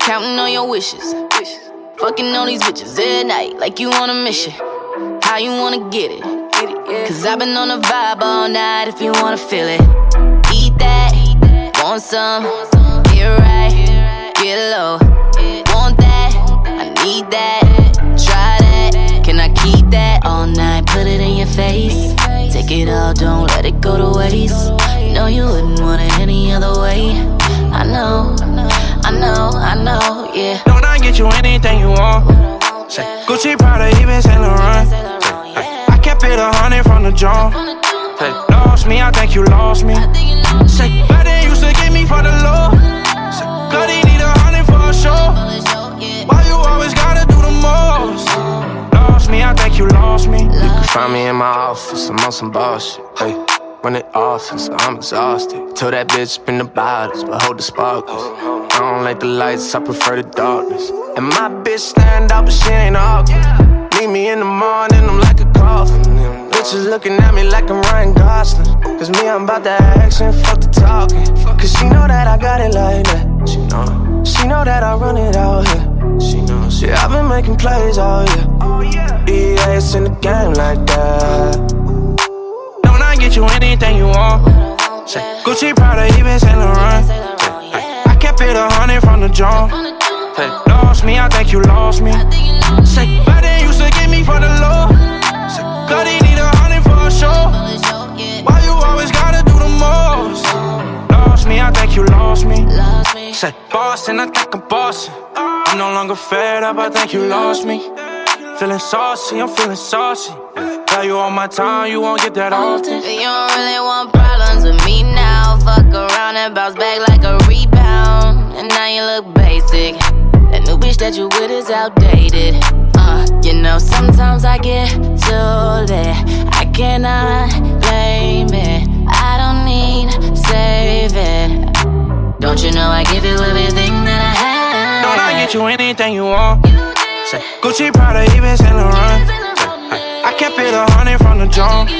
Counting on your wishes. Fucking on these bitches every night, like you on a mission. How you wanna get it? Cause I've been on a vibe all night if you wanna feel it. Eat that, want some, get right, get low. Want that, I need that, try that. Can I keep that all night? Put it in your face. Take it all, don't let it go to waste. No, you wouldn't want it any other way. I know, I know, I know, yeah. Don't I get you anything you want? Say Gucci, Prada, even Saint Laurent. I kept it a hundred from the jump. Say, lost me, I think you lost me. Say, Lost me, I think you lost me. You can find me in my office, I'm on some bullshit. Hey, when it office, I'm exhausted. Told that bitch spin the bottles, but hold the sparkles. I don't like the lights, I prefer the darkness. And my bitch stand up, but she ain't ugly. Meet me in the morning, I'm like a coffin. Bitches looking at me like I'm Ryan Gosling. Cause me, I'm about that action, fuck the talking. Cause she know that I got it like that. She know. She know that I run it out here. She knows. Yeah, I've been making plays all Oh, EA, it's in the game like that. Don't I get you anything you want? Say Gucci, Prada, even Saint Laurent. I kept it a hundred from the jump. Hey, lost me, I think you lost me. Say, better used to get me for the low. Say, bloody need a hundred for a show. Why you always gotta do the most? Lost me, I think you lost me. Say, Boston, I think I'm Boston. I'm no longer fed up, I think you lost me. Feeling saucy, I'm feeling saucy. Tell you all my time, you won't get that often. You don't really want problems with me now. Fuck around and bounce back like a rebound. And now you look basic. That new bitch that you with is outdated. Uh, you know, sometimes I get too lit. I cannot blame it. I don't need saving. Don't you know I give you everything that I have? Don't I get you anything you want? Gucci, Prada, even Saint Laurent. I kept it a hundred from the jump.